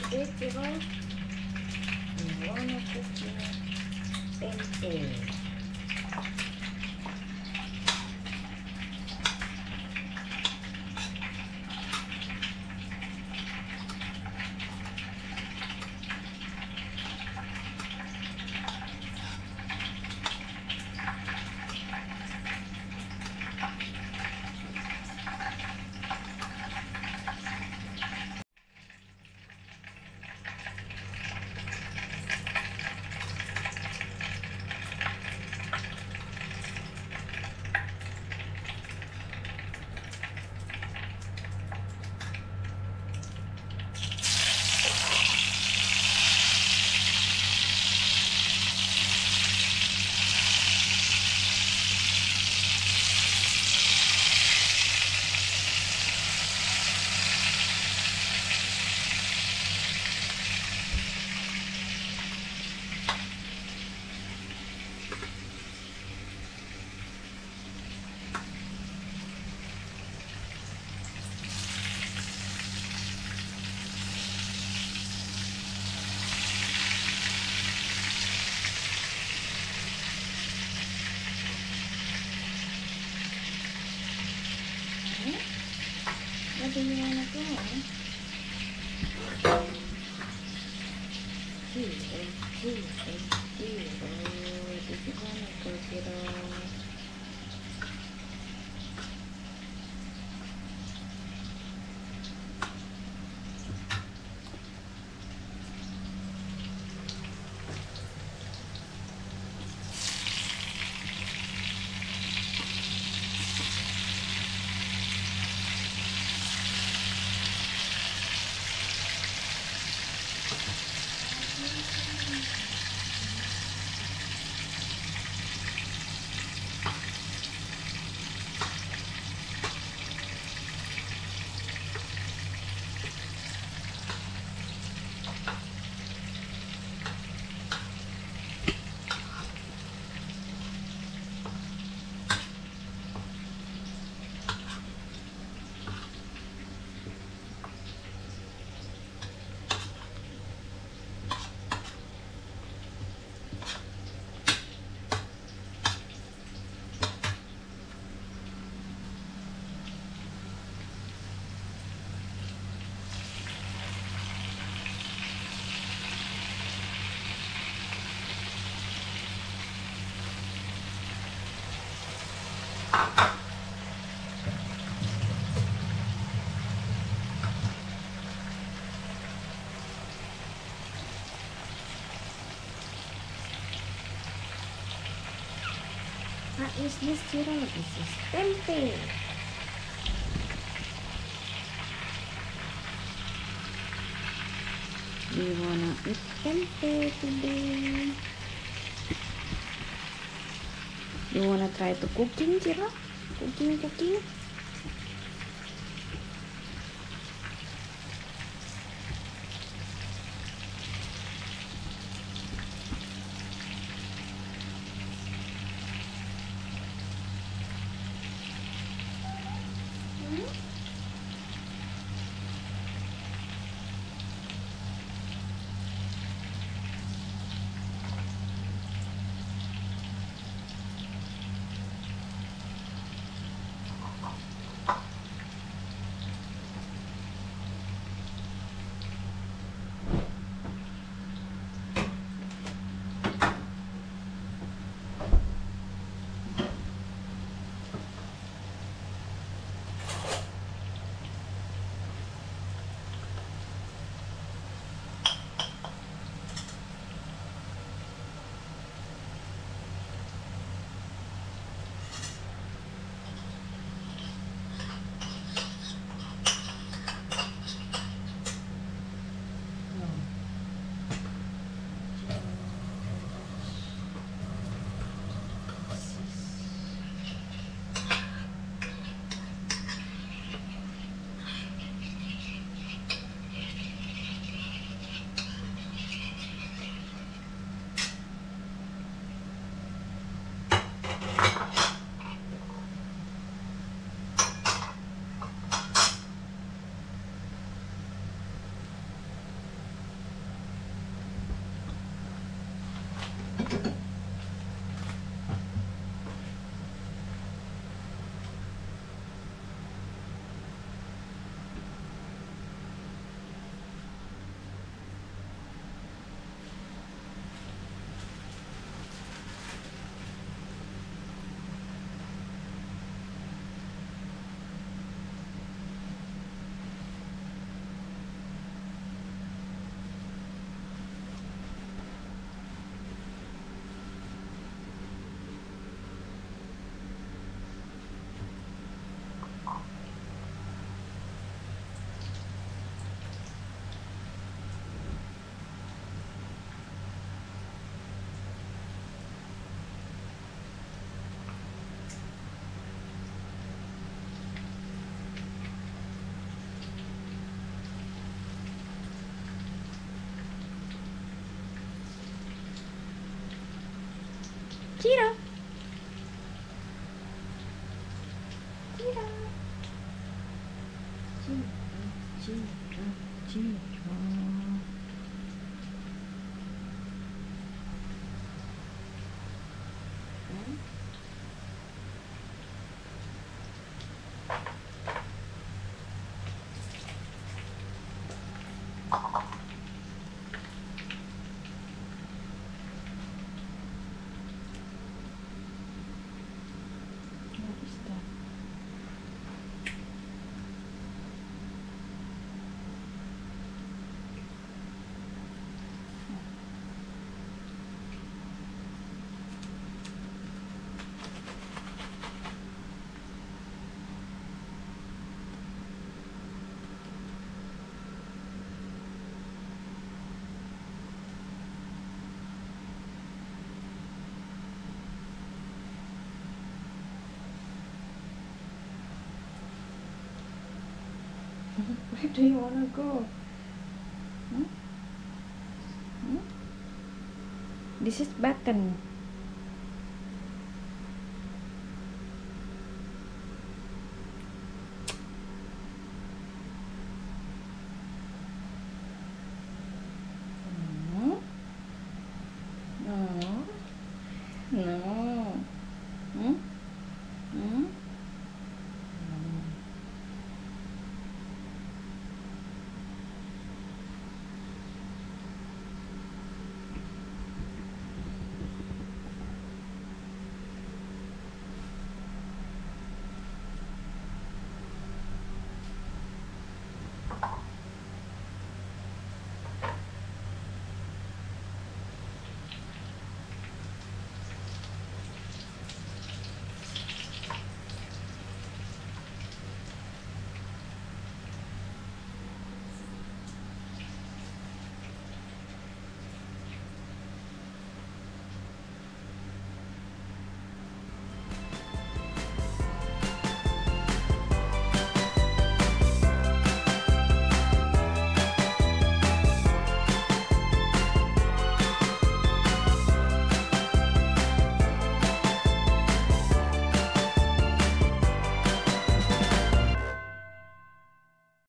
23 tiro 1 What is this, is tempeh. Do you wanna eat tempeh today? You wanna try to cooking, Jiro? Cooking, cooking? Cheetah. Cheetah. Cheetah. Cheetah. Hmm? What is that? Where do you want to go? Hmm? Hmm? This is button.